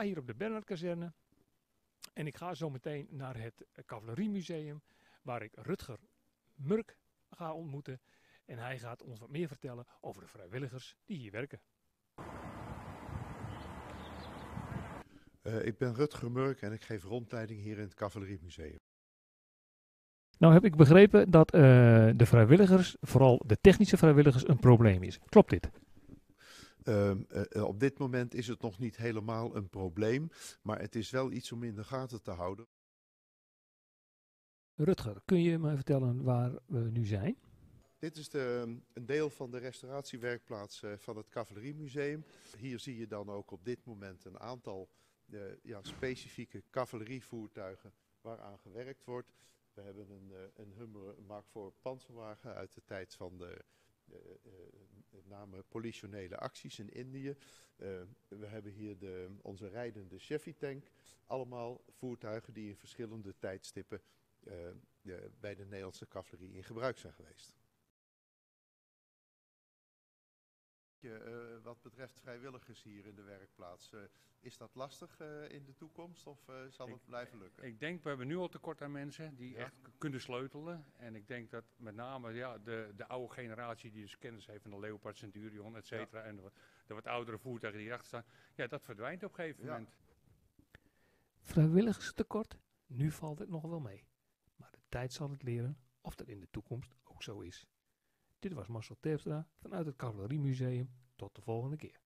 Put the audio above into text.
sta hier op de Bernhardkazerne en ik ga zo meteen naar het Cavaleriemuseum waar ik Rutger Murk ga ontmoeten. En hij gaat ons wat meer vertellen over de vrijwilligers die hier werken. Uh, ik ben Rutger Murk en ik geef rondleiding hier in het Cavaleriemuseum. Nou heb ik begrepen dat uh, de vrijwilligers, vooral de technische vrijwilligers, een probleem is. Klopt dit? Uh, uh, op dit moment is het nog niet helemaal een probleem, maar het is wel iets om in de gaten te houden. Rutger, kun je me vertellen waar we nu zijn? Dit is de, een deel van de restauratiewerkplaats uh, van het Cavaleriemuseum. Hier zie je dan ook op dit moment een aantal ja, specifieke cavalerievoertuigen waaraan gewerkt wordt. We hebben een, een Hummer Mark IV panzerwagen uit de tijd van de met name politionele acties in Indië. We hebben hier de, onze rijdende Chevy tank. Allemaal voertuigen die in verschillende tijdstippen bij de Nederlandse cavalerie in gebruik zijn geweest. Wat betreft vrijwilligers hier in de werkplaats, uh, is dat lastig uh, in de toekomst of zal ik, het blijven lukken? Ik denk, we hebben nu al tekort aan mensen die ja. echt kunnen sleutelen. En ik denk dat met name ja, de, de oude generatie die dus kennis heeft van de Leopard, Centurion, et cetera, ja. en de, de, wat oudere voertuigen die hierachter staan, ja, dat verdwijnt op een gegeven ja. moment. Vrijwilligerstekort? Nu valt het nog wel mee. Maar de tijd zal het leren of dat in de toekomst ook zo is. Dit was Marcel Terpstra vanuit het Cavaleriemuseum. Tot de volgende keer.